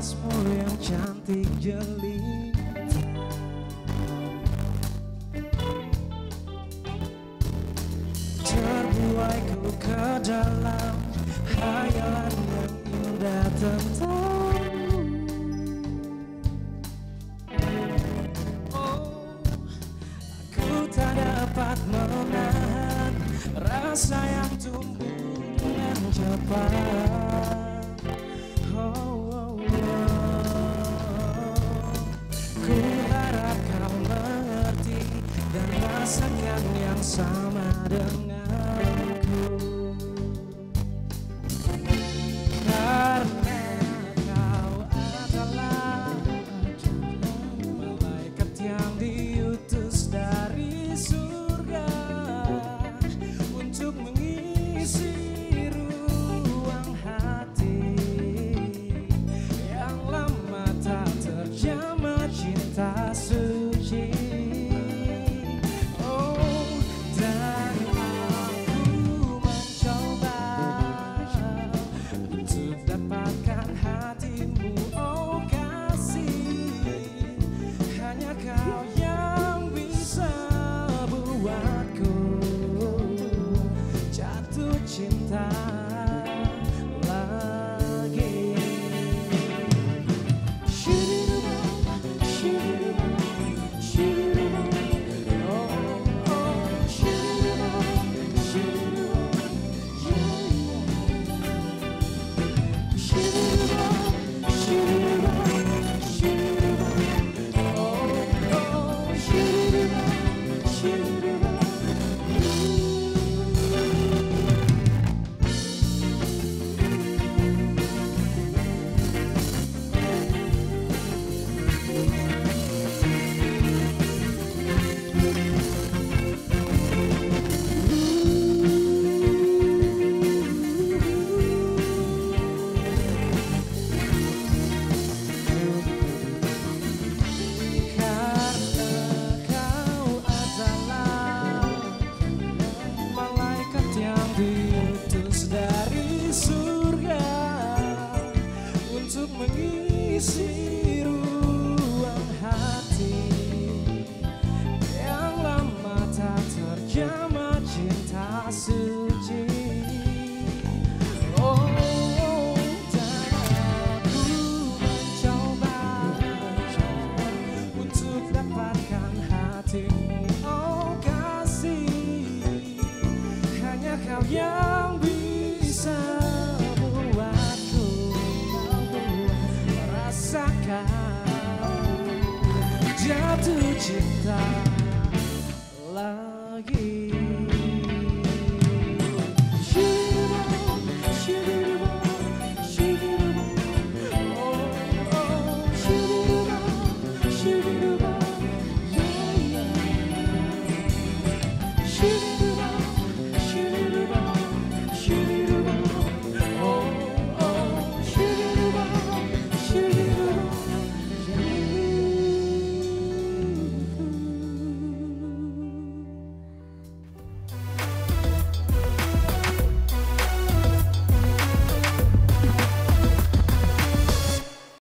Atasmu yang cantik jeli. Terbuai ku ke dalam Hayalan yang indah tentangmu oh, Aku tak dapat menahan Rasa yang tumbuh dengan cepat. Oh sama dengan see. したラギシュルボシュルボシュルボシュルボシュルボシュルボシュルボ